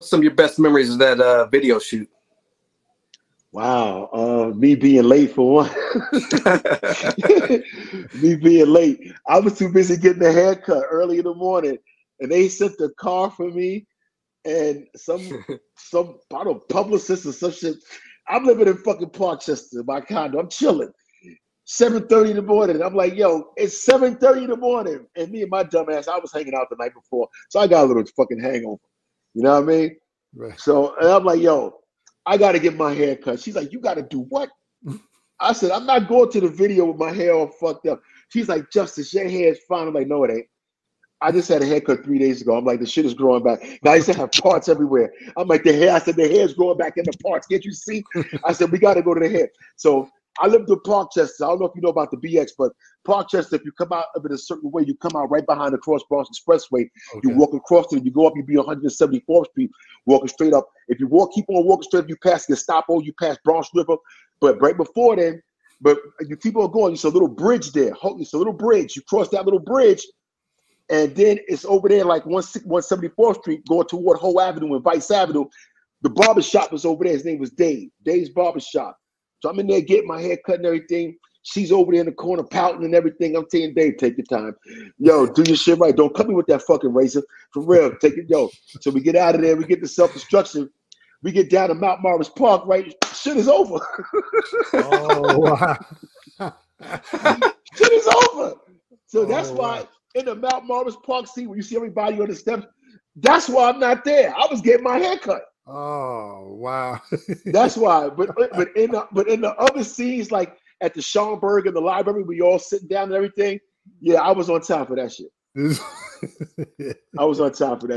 some of your best memories of that uh, video shoot? Wow, uh, me being late for one. me being late. I was too busy getting a haircut early in the morning, and they sent the car for me, and some some I don't publicist or some shit. I'm living in fucking Parkchester, my condo. I'm chilling. 7:30 in the morning. I'm like, yo, it's 7:30 in the morning. And me and my dumb ass, I was hanging out the night before. So I got a little fucking hangover. You know what I mean? Right. So and I'm like, yo, I gotta get my hair cut. She's like, you gotta do what? I said, I'm not going to the video with my hair all fucked up. She's like, Just-Ice, your hair is fine. I'm like, no, it ain't. I just had a haircut three days ago. I'm like, the shit is growing back. Now I used to have parts everywhere. I'm like, the hair. I said, the hair is growing back in the parts. Can't you see? I said, we got to go to the hair. So I lived in Parkchester. I don't know if you know about the BX, but Parkchester, if you come out of it a certain way, you come out right behind the Cross Bronx Expressway. Okay. You walk across it, you go up, you be 174th Street, walking straight up. If you walk, keep on walking straight, you pass Gestapo, you pass Bronx River. But right before then, but you keep on going, it's a little bridge there. It's a little bridge. You cross that little bridge, and then it's over there like 174th Street, going toward Hoe Avenue and Vyse Avenue. The barber shop was over there. His name was Dave. Dave's barber shop. So I'm in there getting my hair cut and everything. She's over there in the corner pouting and everything. I'm saying, Dave, take your time. Yo, do your shit right. Don't cut me with that fucking razor. For real. Take it, yo. So we get out of there. We get the self-destruction. We get down to Mount Morris Park, right? Shit is over. oh, wow. shit is over. So that's oh, why wow. in the Mount Morris Park scene, when you see everybody on the steps, that's why I'm not there. I was getting my hair cut. Oh wow. That's why. But but in the but in the other scenes, like at the Schomburg and the library, we all sitting down and everything. Yeah, I was on time for that shit. I was on time for that.